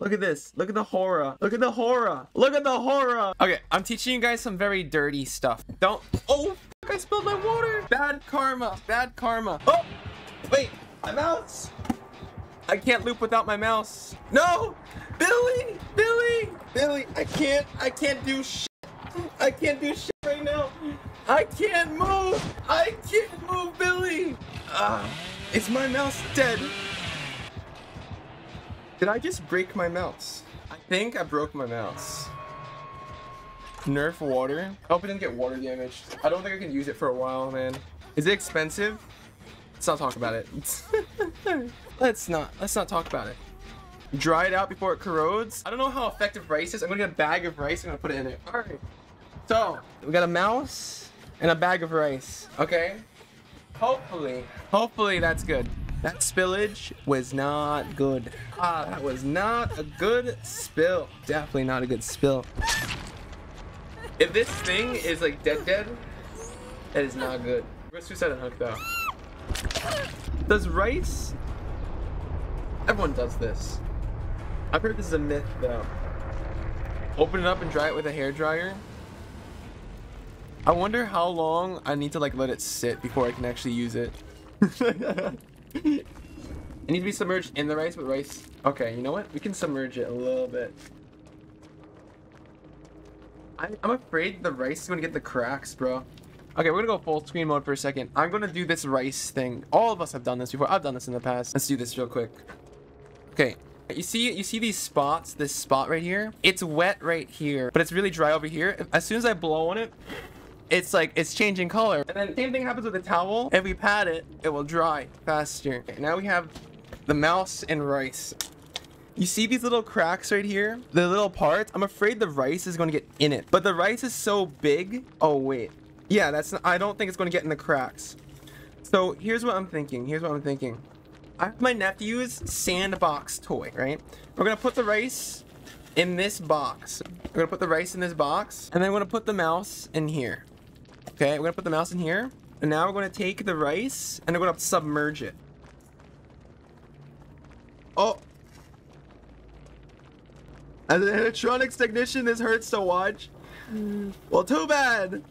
Look at this. Look at the horror. Look at the horror. Look at the horror. Okay, I'm teaching you guys some very dirty stuff. Don't. Oh, I spilled my water. Bad karma. Bad karma. Oh, wait, my mouse. I can't loop without my mouse. No, Billy, Billy, Billy. I can't. I can't do shit. I can't do shit right now. I can't move. I can't move, Billy. Ah, is my mouse dead? Did I just break my mouse? I think I broke my mouse. Nerf water. I hope it didn't get water damaged. I don't think I can use it for a while, man. Is it expensive? Let's not talk about it. let's not. Let's not talk about it. Dry it out before it corrodes. I don't know how effective rice is. I'm gonna get a bag of rice. I'm gonna put it in it. All right. So we got a mouse and a bag of rice. Okay. Hopefully, hopefully that's good. That spillage was not good. Ah, that was not a good spill. Definitely not a good spill. If this thing is like dead dead, that is not good. Where's Suicide and Hook though? Does rice? Everyone does this. I've heard this is a myth though. Open it up and dry it with a hair dryer. I wonder how long I need to like let it sit before I can actually use it. it needs to be submerged in the rice, but rice. Okay, you know what? We can submerge it a little bit. I, I'm afraid the rice is gonna get the cracks, bro. Okay, we're gonna go full screen mode for a second. I'm gonna do this rice thing. All of us have done this before. I've done this in the past. Let's do this real quick. Okay. You see, you see these spots, this spot right here? It's wet right here, but it's really dry over here. As soon as I blow on it, it's like it's changing color. And then the same thing happens with the towel. If we pat it, it will dry faster. Okay, now we have the mouse and rice. You see these little cracks right here? The little parts? I'm afraid the rice is going to get in it. But the rice is so big. Oh, wait. Yeah, that's not, I don't think it's going to get in the cracks. So here's what I'm thinking. Here's what I'm thinking. I have my nephew's sandbox toy, right? We're going to put the rice in this box. We're going to put the rice in this box. And then we're going to put the mouse in here. Okay, we're to put the mouse in here. And now we're going to take the rice and we're to submerge it. Oh, as an electronics technician, this hurts to watch. Mm. Well, too bad.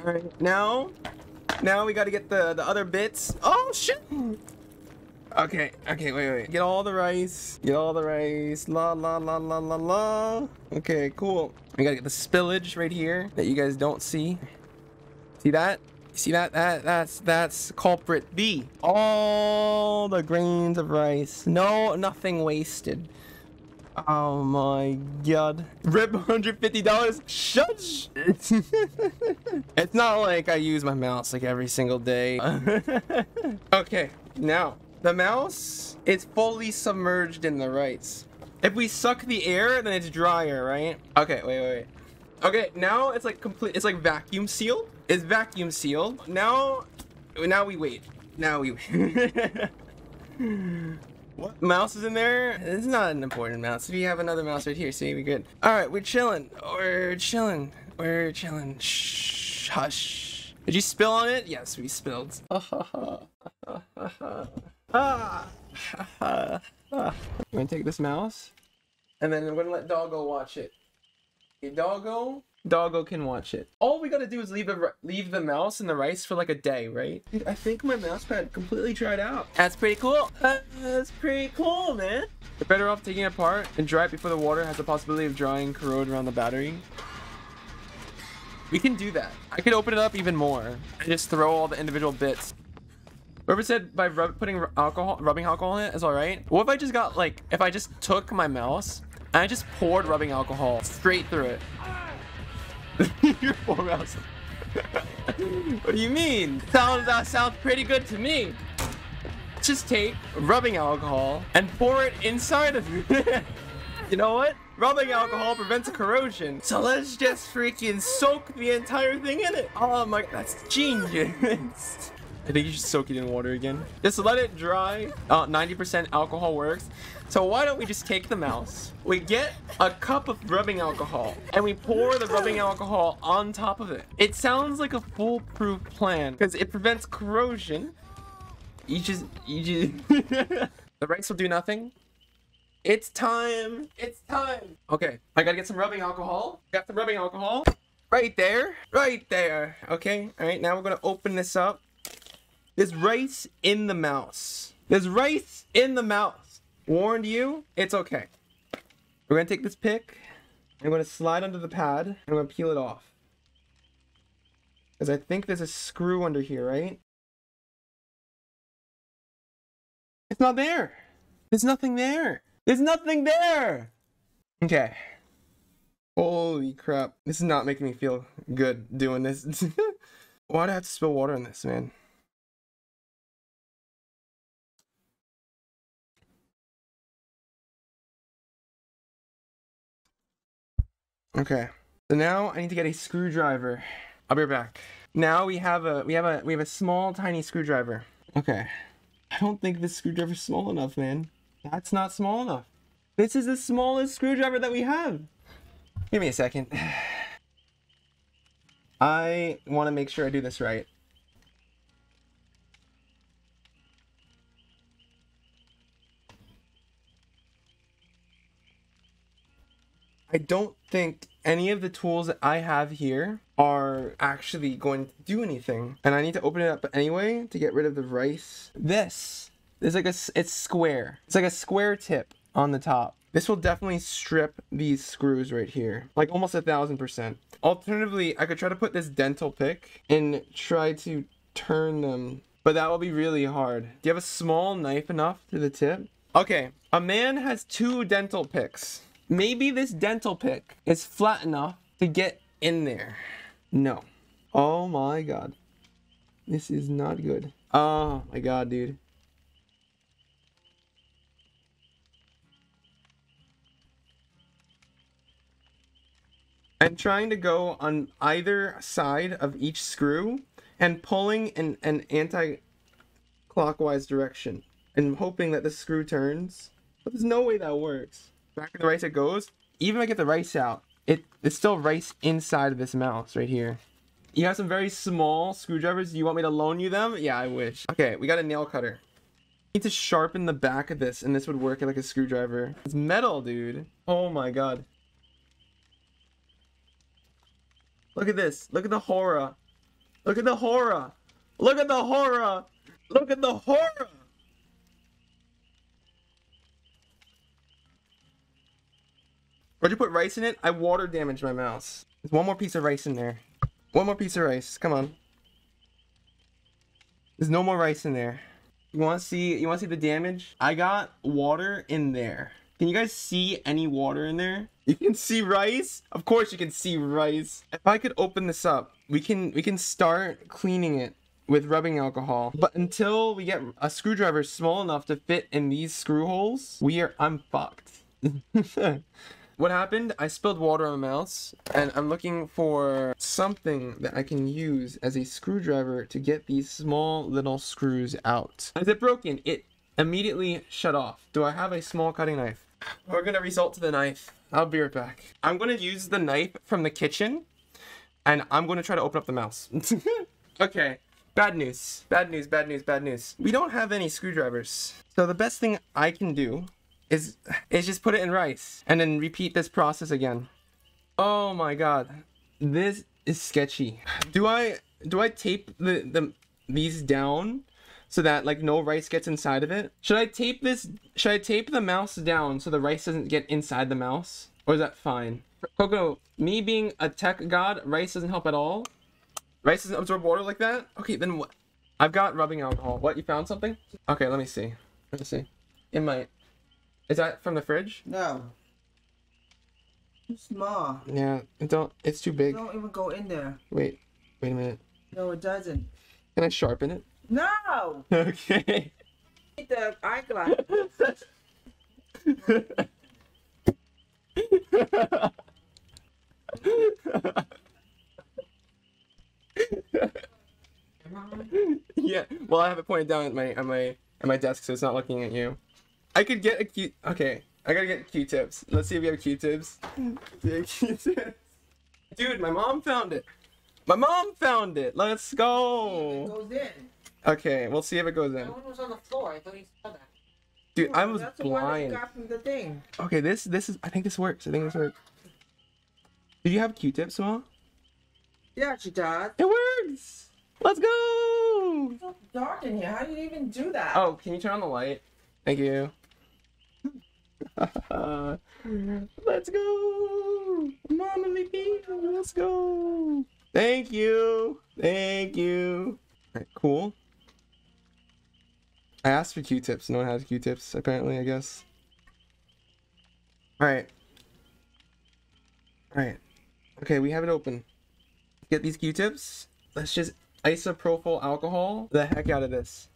All right, now, now we got to get the the other bits. Oh shit. Hmm. Okay, okay, wait, wait. Get all the rice. Get all the rice. La la la la la la. Okay, cool. We gotta get the spillage right here that you guys don't see. See that? See that? That that's that's culprit B. All the grains of rice. No, nothing wasted. Oh my god. Rip $150? Shush! it's not like I use my mouse like every single day. okay, now, the mouse is fully submerged in the rice. If we suck the air, then it's drier, right? Okay, wait, wait, wait. Okay, now it's like complete, it's like vacuum sealed. It's vacuum sealed. Now, now we wait. Now we What mouse is in there? It's not an important mouse. You have another mouse right here, see, we good. All right, we're chilling. We're chilling. We're chilling. Shh, hush. Did you spill on it? Yes, we spilled. Ah. We're gonna take this mouse, and then we're gonna let Doggo watch it. Okay, Doggo, Doggo can watch it. All we gotta do is leave the leave the mouse and the rice for like a day, right? Dude, I think my mouse pad completely dried out. That's pretty cool. That's pretty cool, man. We're better off taking it apart and dry it before the water has the possibility of drying corrode around the battery. We can do that. I could open it up even more and just throw all the individual bits. Whoever said by rub putting alcohol, rubbing alcohol in it is all right. What if I just got like, if I just took my mouse and I just poured rubbing alcohol straight through it? Your poor mouse. what do you mean? Sounds that sounds pretty good to me. Just take rubbing alcohol and pour it inside of you. you know what? Rubbing alcohol prevents corrosion. So let's just freaking soak the entire thing in it. Oh my, that's genius. I think you should soak it in water again. Just let it dry. Uh, 90% alcohol works. So why don't we just take the mouse, we get a cup of rubbing alcohol, and we pour the rubbing alcohol on top of it. It sounds like a foolproof plan because it prevents corrosion. You just, you just, the rice will do nothing. It's time. It's time. Okay, I gotta get some rubbing alcohol. Got some rubbing alcohol. Right there. Right there. Okay, all right, now we're gonna open this up. There's rice in the mouse. There's rice in the mouse. Warned you, it's okay. We're gonna take this pick. I'm gonna slide under the pad. And I'm gonna peel it off. Because I think there's a screw under here, right? It's not there. There's nothing there. There's nothing there. Okay. Holy crap. This is not making me feel good doing this. Why do I have to spill water on this, man? Okay. So now I need to get a screwdriver. I'll be right back. Now we have a we have a we have a small tiny screwdriver. Okay. I don't think this screwdriver's small enough, man. That's not small enough. This is the smallest screwdriver that we have. Give me a second. I want to make sure I do this right. I don't think any of the tools that I have here are actually going to do anything. And I need to open it up anyway to get rid of the rice. This is like a, it's square. It's like a square tip on the top. This will definitely strip these screws right here, like almost a thousand percent. Alternatively, I could try to put this dental pick and try to turn them, but that will be really hard. Do you have a small knife enough to the tip? Okay, a man has two dental picks. Maybe this dental pick is flat enough to get in there. No. Oh my god. This is not good. Oh my god, dude. I'm trying to go on either side of each screw and pulling in an anti-clockwise direction and hoping that the screw turns. But there's no way that works. Back in the rice it goes. Even if I get the rice out, it it's still rice inside of this mouse right here. You have some very small screwdrivers. You want me to loan you them? Yeah, I wish. Okay, we got a nail cutter. I need to sharpen the back of this and this would work like a screwdriver. It's metal, dude. Oh my god. Look at this. Look at the horror. Look at the horror. Look at the horror. Look at the horror. Where'd you put rice in it? I water damaged my mouse. There's one more piece of rice in there. One more piece of rice. Come on. There's no more rice in there. You want to see? You want to see the damage? I got water in there. Can you guys see any water in there? You can see rice? Of course you can see rice. If I could open this up, we can we can start cleaning it with rubbing alcohol. But until we get a screwdriver small enough to fit in these screw holes, we are I'm fucked. what happened? I spilled water on my mouse and I'm looking for something that I can use as a screwdriver to get these small little screws out. Is it broken? It immediately shut off. Do I have a small cutting knife? We're gonna result to the knife. I'll be right back. I'm gonna use the knife from the kitchen and I'm gonna try to open up the mouse. okay, bad news, bad news, bad news, bad news. We don't have any screwdrivers. So the best thing I can do is, is just put it in rice and then repeat this process again. Oh my god, this is sketchy. Do I, do I tape the, the, these down so that like no rice gets inside of it. Should I tape this? Should I tape the mouse down so the rice doesn't get inside the mouse? Or is that fine? Coco, me being a tech god, rice doesn't help at all? Rice doesn't absorb water like that? Okay, then what? I've got rubbing alcohol. What, you found something? Okay, let me see. Let me see. It might. Is that from the fridge? No. Too small. Yeah, it don't, it's too big. Don't even go in there. Wait, wait a minute. No, it doesn't. Can I sharpen it? No! Okay. The eyeglass. yeah. Well, I have it pointed down at my at my at my desk, so it's not looking at you. I could get a Q. Okay, I gotta get Q-tips. Let's see if we have Q-tips. Q-tips. Dude, my mom found it. My mom found it. Let's It go. goes in. Okay, we'll see if it goes in. No one was on the floor. I thought he saw that. Dude, I was That's the one that you blind. got from the thing. Okay, this this is. I think this works. I think this works. Do you have Q-tips, Well, Yeah, she does. It works. Let's go. It's so dark in here. How do you even do that? Oh, can you turn on the light? Thank you. Let's go. Mama baby, let's go. Thank you. Thank you. Alright, cool. I asked for Q-tips. No one has Q-tips, apparently, I guess. Alright. Alright. Okay, we have it open. Get these Q-tips. Let's just isopropyl alcohol the heck out of this.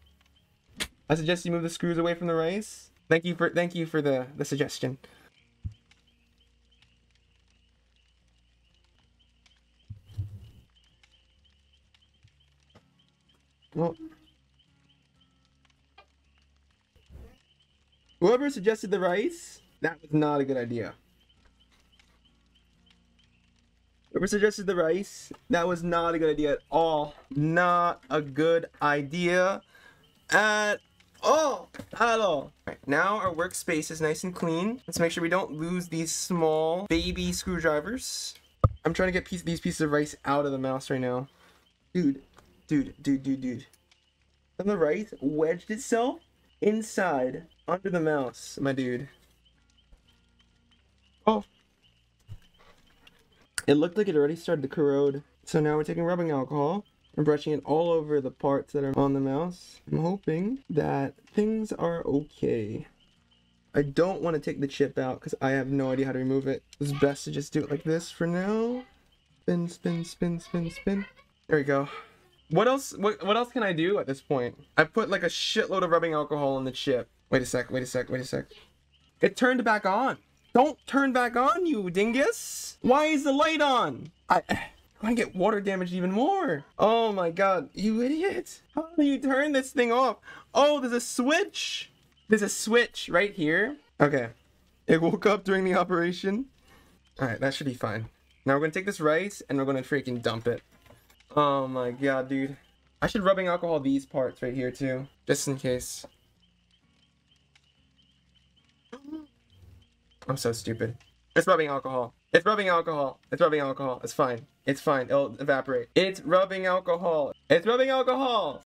I suggest you move the screws away from the rice. Thank you for thank you for the the suggestion. Well, whoever suggested the rice, that was not a good idea. Whoever suggested the rice, that was not a good idea at all. Not a good idea at all. hello. Right, now our workspace is nice and clean. Let's make sure we don't lose these small baby screwdrivers. I'm trying to get piece, these pieces of rice out of the mouse right now. Dude, dude, dude, dude, dude. And the rice wedged itself inside under the mouse, my dude. Oh. It looked like it already started to corrode. So now we're taking rubbing alcohol and brushing it all over the parts that are on the mouse. I'm hoping that things are okay. I don't want to take the chip out because I have no idea how to remove it. It's best to just do it like this for now. Spin, spin, spin, spin, spin. There we go. What else? What, what else can I do at this point? I put like a shitload of rubbing alcohol on the chip. Wait a sec. Wait a sec. Wait a sec. It turned back on. Don't turn back on, you dingus. Why is the light on? I. I get water damaged even more. Oh my god, you idiot. How do you turn this thing off? Oh, there's a switch. There's a switch right here. Okay. It woke up during the operation. Alright, that should be fine. Now we're gonna take this rice and we're gonna freaking dump it. Oh my god, dude. I should rubbing alcohol these parts right here too. Just in case. I'm so stupid. It's rubbing alcohol. It's rubbing alcohol. It's rubbing alcohol. It's fine. It's fine. It'll evaporate. It's rubbing alcohol. It's rubbing alcohol.